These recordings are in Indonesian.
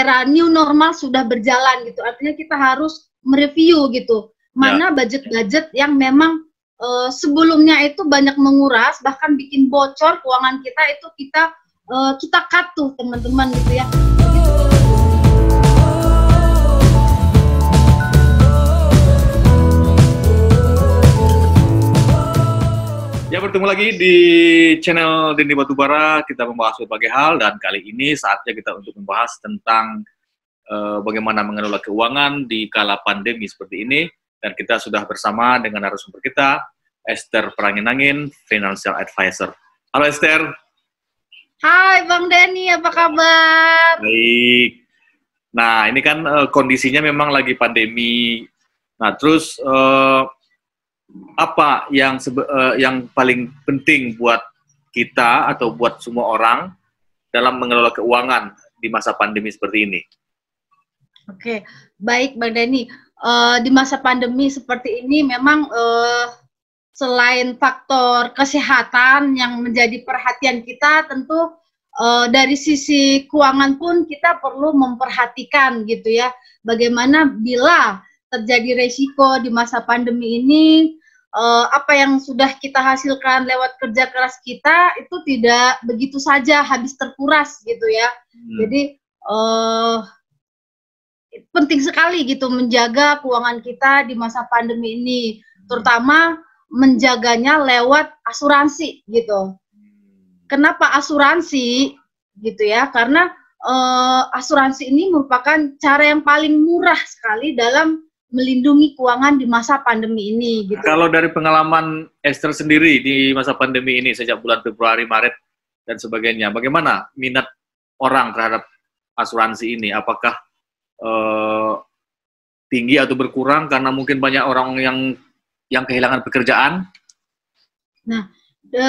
era new normal sudah berjalan gitu. Artinya kita harus mereview gitu. Mana ya. budget-budget yang memang uh, sebelumnya itu banyak menguras bahkan bikin bocor keuangan kita itu kita uh, kita cut tuh teman-teman gitu ya. Ya bertemu lagi di channel Dendi Batubara kita membahas berbagai hal dan kali ini saatnya kita untuk membahas tentang uh, bagaimana mengelola keuangan di kala pandemi seperti ini dan kita sudah bersama dengan narasumber kita Esther Perangin-angin Financial Advisor. Halo Esther. Hai Bang Denny, apa kabar? Baik. Nah ini kan uh, kondisinya memang lagi pandemi. Nah terus uh, apa yang sebe, uh, yang paling penting buat kita atau buat semua orang dalam mengelola keuangan di masa pandemi seperti ini? Oke, baik Bang Dani. Uh, di masa pandemi seperti ini memang uh, selain faktor kesehatan yang menjadi perhatian kita, tentu uh, dari sisi keuangan pun kita perlu memperhatikan gitu ya. Bagaimana bila terjadi resiko di masa pandemi ini uh, apa yang sudah kita hasilkan lewat kerja keras kita itu tidak begitu saja habis terkuras gitu ya. Hmm. Jadi uh, penting sekali gitu menjaga keuangan kita di masa pandemi ini, terutama menjaganya lewat asuransi gitu. Kenapa asuransi gitu ya? Karena uh, asuransi ini merupakan cara yang paling murah sekali dalam melindungi keuangan di masa pandemi ini gitu. Kalau dari pengalaman Esther sendiri di masa pandemi ini sejak bulan Februari, Maret dan sebagainya, bagaimana minat orang terhadap asuransi ini? Apakah uh, tinggi atau berkurang karena mungkin banyak orang yang yang kehilangan pekerjaan? Nah, e,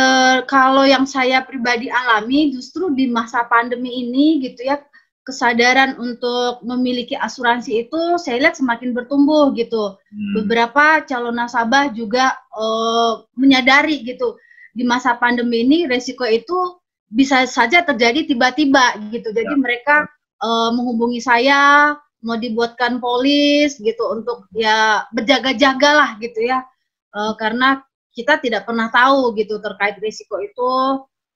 kalau yang saya pribadi alami justru di masa pandemi ini gitu ya kesadaran untuk memiliki asuransi itu saya lihat semakin bertumbuh gitu. Hmm. Beberapa calon nasabah juga uh, menyadari gitu di masa pandemi ini resiko itu bisa saja terjadi tiba-tiba gitu. Jadi ya. mereka uh, menghubungi saya mau dibuatkan polis gitu untuk ya berjaga-jaga lah gitu ya. Uh, karena kita tidak pernah tahu gitu terkait risiko itu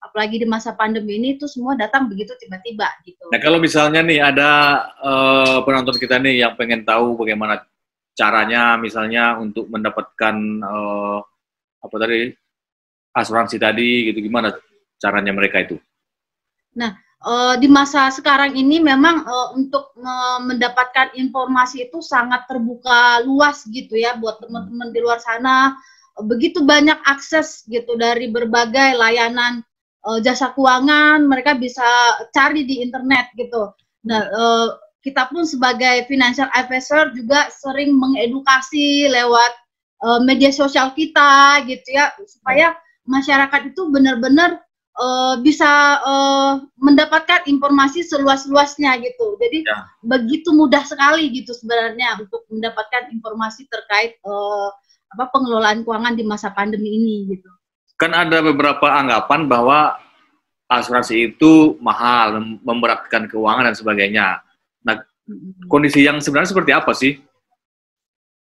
apalagi di masa pandemi ini itu semua datang begitu tiba-tiba gitu. Nah kalau misalnya nih ada uh, penonton kita nih yang pengen tahu bagaimana caranya misalnya untuk mendapatkan uh, apa tadi asuransi tadi gitu gimana caranya mereka itu? Nah uh, di masa sekarang ini memang uh, untuk uh, mendapatkan informasi itu sangat terbuka luas gitu ya buat teman-teman di luar sana begitu banyak akses gitu dari berbagai layanan uh, jasa keuangan mereka bisa cari di internet gitu. Nah, uh, kita pun sebagai financial advisor juga sering mengedukasi lewat uh, media sosial kita gitu ya supaya masyarakat itu benar-benar uh, bisa uh, mendapatkan informasi seluas-luasnya gitu. Jadi ya. begitu mudah sekali gitu sebenarnya untuk mendapatkan informasi terkait uh, apa pengelolaan keuangan di masa pandemi ini gitu kan ada beberapa anggapan bahwa asuransi itu mahal, memberatkan keuangan dan sebagainya. Nah, kondisi yang sebenarnya seperti apa sih?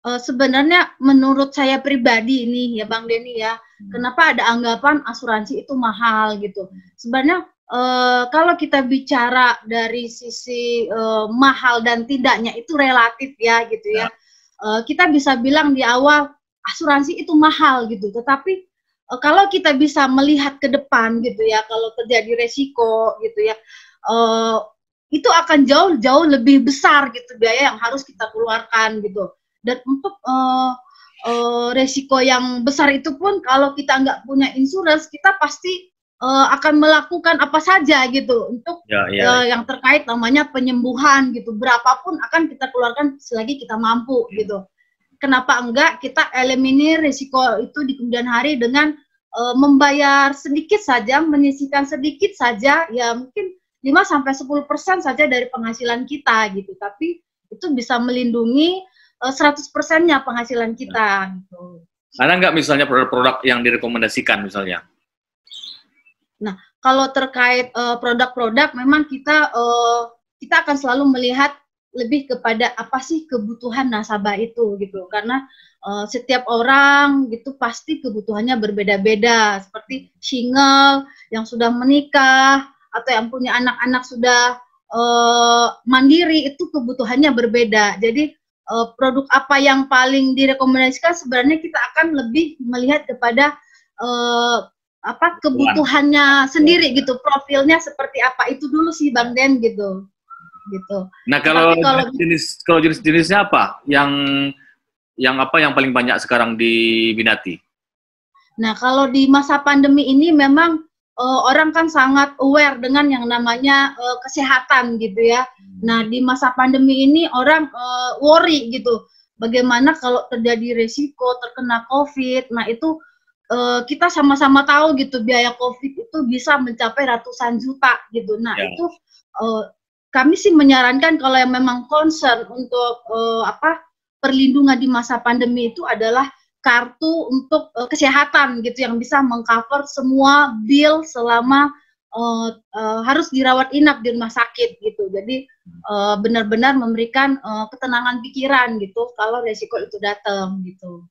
Uh, sebenarnya menurut saya pribadi ini ya Bang Denny ya, hmm. kenapa ada anggapan asuransi itu mahal gitu. Sebenarnya uh, kalau kita bicara dari sisi uh, mahal dan tidaknya itu relatif ya gitu ya. ya. Uh, kita bisa bilang di awal asuransi itu mahal gitu, tetapi kalau kita bisa melihat ke depan gitu ya, kalau terjadi resiko gitu ya, uh, itu akan jauh-jauh lebih besar gitu biaya yang harus kita keluarkan gitu. Dan untuk uh, uh, resiko yang besar itu pun kalau kita nggak punya insurance, kita pasti uh, akan melakukan apa saja gitu untuk ya, ya. Uh, yang terkait namanya penyembuhan gitu. Berapapun akan kita keluarkan selagi kita mampu ya. gitu kenapa enggak kita eliminir risiko itu di kemudian hari dengan uh, membayar sedikit saja, menyisihkan sedikit saja, ya mungkin 5 sampai 10% saja dari penghasilan kita gitu. Tapi itu bisa melindungi uh, 100%-nya penghasilan kita gitu. Ada nggak misalnya produk-produk yang direkomendasikan misalnya? Nah, kalau terkait produk produk-produk memang kita uh, kita akan selalu melihat lebih kepada apa sih kebutuhan nasabah itu gitu. Karena uh, setiap orang gitu pasti kebutuhannya berbeda-beda. Seperti single yang sudah menikah atau yang punya anak-anak sudah uh, mandiri itu kebutuhannya berbeda. Jadi uh, produk apa yang paling direkomendasikan sebenarnya kita akan lebih melihat kepada uh, apa kebutuhannya sendiri gitu. Profilnya seperti apa. Itu dulu sih bang Den gitu gitu. Nah kalau, kalau jenis kalau jenis-jenisnya apa yang yang apa yang paling banyak sekarang diminati? Nah kalau di masa pandemi ini memang uh, orang kan sangat aware dengan yang namanya uh, kesehatan gitu ya. Nah di masa pandemi ini orang uh, worry gitu. Bagaimana kalau terjadi resiko terkena COVID? Nah itu uh, kita sama-sama tahu gitu biaya COVID itu bisa mencapai ratusan juta gitu. Nah ya. itu uh, kami sih menyarankan kalau yang memang concern untuk uh, apa perlindungan di masa pandemi itu adalah kartu untuk uh, kesehatan gitu yang bisa mengcover semua bill selama uh, uh, harus dirawat inap di rumah sakit gitu. Jadi uh, benar-benar memberikan uh, ketenangan pikiran gitu kalau resiko itu datang gitu.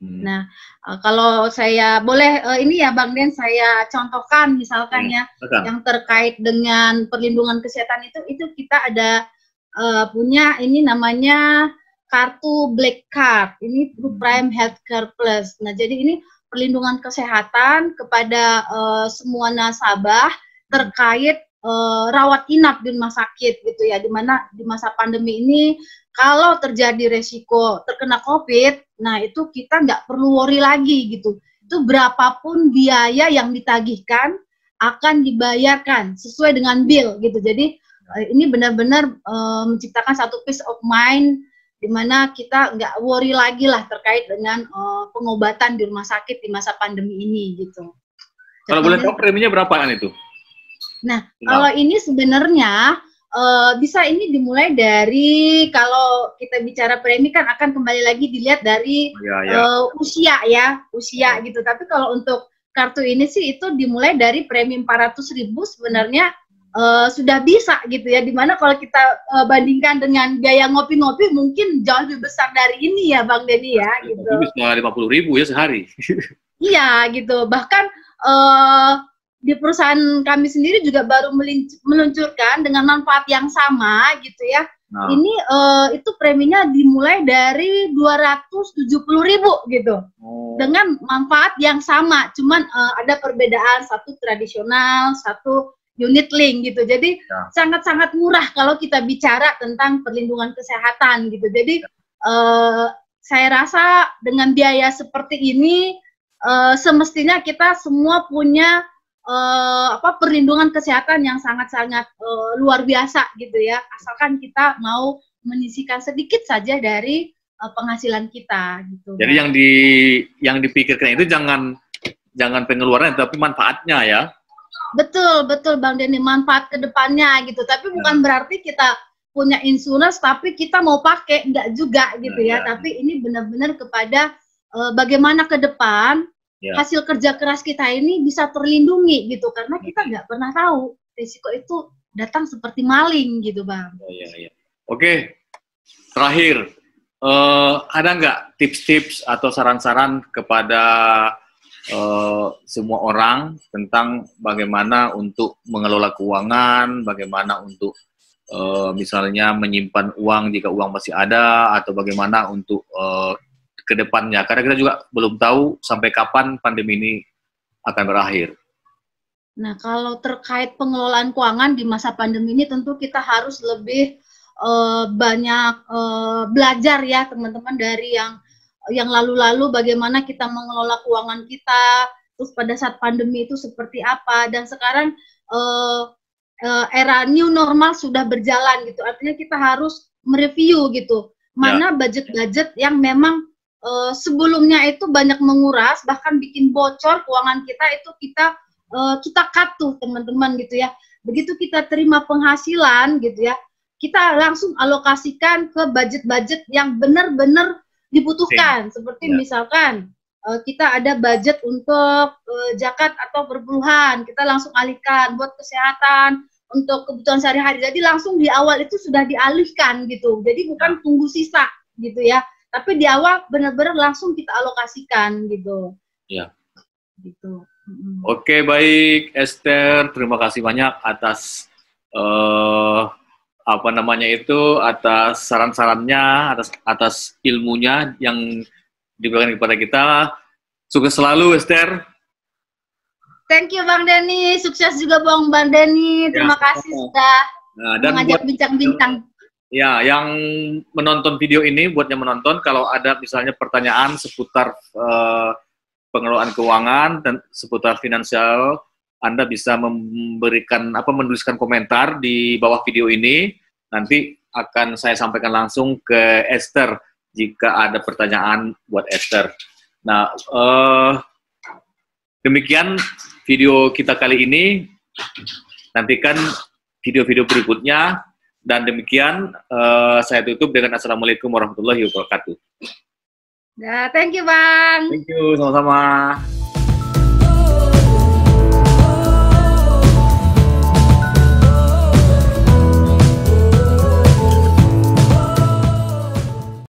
Hmm. Nah, uh, kalau saya boleh uh, ini ya Bang Den saya contohkan misalkan hmm. ya Betul. yang terkait dengan perlindungan kesehatan itu itu kita ada uh, punya ini namanya kartu Black Card. Ini hmm. Prime Healthcare Plus. Nah, jadi ini perlindungan kesehatan kepada uh, semua nasabah terkait uh, rawat inap di rumah sakit gitu ya. Di mana di masa pandemi ini kalau terjadi resiko terkena COVID, nah itu kita nggak perlu worry lagi gitu. Itu berapapun biaya yang ditagihkan akan dibayarkan sesuai dengan bill gitu. Jadi eh, ini benar-benar uh, menciptakan satu peace of mind di mana kita nggak worry lagi lah terkait dengan uh, pengobatan di rumah sakit di masa pandemi ini gitu. Kalau boleh tahu preminya berapaan itu? Nah, kalau ini sebenarnya uh, bisa ini dimulai dari kalau kita bicara premi kan akan kembali lagi dilihat dari ya, ya. Uh, usia ya usia ya. gitu. Tapi kalau untuk kartu ini sih itu dimulai dari premi 400 ribu sebenarnya uh, sudah bisa gitu ya. Di mana kalau kita uh, bandingkan dengan biaya ngopi-ngopi mungkin jauh lebih besar dari ini ya bang Denny ya gitu. bisa 50 ribu ya sehari. Iya gitu. Bahkan uh, di perusahaan kami sendiri juga baru meluncurkan dengan manfaat yang sama gitu ya. Nah. Ini uh, itu preminya dimulai dari 270 ribu gitu, oh. dengan manfaat yang sama, cuman uh, ada perbedaan satu tradisional, satu unit link gitu. Jadi ya. sangat-sangat ya. murah kalau kita bicara tentang perlindungan kesehatan gitu. Jadi uh, saya rasa dengan biaya seperti ini uh, semestinya kita semua punya uh, apa perlindungan kesehatan yang sangat-sangat uh, luar biasa gitu ya asalkan kita mau menyisikan sedikit saja dari uh, penghasilan kita gitu. Jadi yang di yang dipikirkan itu jangan jangan pengeluaran tapi manfaatnya ya. Betul, betul Bang Denny, manfaat ke depannya gitu. Tapi ya. bukan berarti kita punya insurance tapi kita mau pakai enggak juga gitu ya. ya. Tapi ini benar-benar kepada uh, bagaimana ke depan yeah. hasil kerja keras kita ini bisa terlindungi gitu karena kita nggak pernah tahu risiko itu datang seperti maling gitu bang. Oh, iya, iya. Oke, terakhir uh, ada nggak tips-tips atau saran-saran kepada uh, semua orang tentang bagaimana untuk mengelola keuangan, bagaimana untuk uh, misalnya menyimpan uang jika uang masih ada, atau bagaimana untuk uh, ke depannya karena kita juga belum tahu sampai kapan pandemi ini akan berakhir. Nah, kalau terkait pengelolaan keuangan di masa pandemi ini tentu kita harus lebih uh, banyak uh, belajar ya teman-teman dari yang yang lalu-lalu bagaimana kita mengelola keuangan kita, terus pada saat pandemi itu seperti apa dan sekarang uh, uh, era new normal sudah berjalan gitu. Artinya kita harus mereview gitu. Mana ya. budget-budget ya. yang memang uh, sebelumnya itu banyak menguras bahkan bikin bocor keuangan kita itu kita uh, kita cut tuh teman-teman gitu ya begitu kita terima penghasilan gitu ya kita langsung alokasikan ke budget-budget yang benar-benar dibutuhkan okay. seperti yeah. misalkan uh, kita ada budget untuk uh, zakat atau perpuluhan kita langsung alihkan buat kesehatan untuk kebutuhan sehari-hari. Jadi langsung di awal itu sudah dialihkan gitu. Jadi bukan tunggu sisa gitu ya. Tapi di awal benar-benar langsung kita alokasikan gitu. Ya. Gitu. Oke baik Esther, terima kasih banyak atas uh, apa namanya itu atas saran-sarannya, atas atas ilmunya yang diberikan kepada kita. Sukses selalu Esther. Thank you Bang Denny, sukses juga Bang Bang Denny. Terima ya, kasih sudah nah, dan mengajak bincang-bincang. Ya, yang menonton video ini buat yang menonton kalau ada misalnya pertanyaan seputar uh, pengelolaan keuangan dan seputar finansial, Anda bisa memberikan apa menuliskan komentar di bawah video ini. Nanti akan saya sampaikan langsung ke Esther jika ada pertanyaan buat Esther. Nah, uh, demikian video kita kali ini. Nantikan video-video berikutnya. Dan demikian uh, saya tutup dengan Assalamualaikum warahmatullahi wabarakatuh. Ya, thank you Bang. Thank you, sama-sama.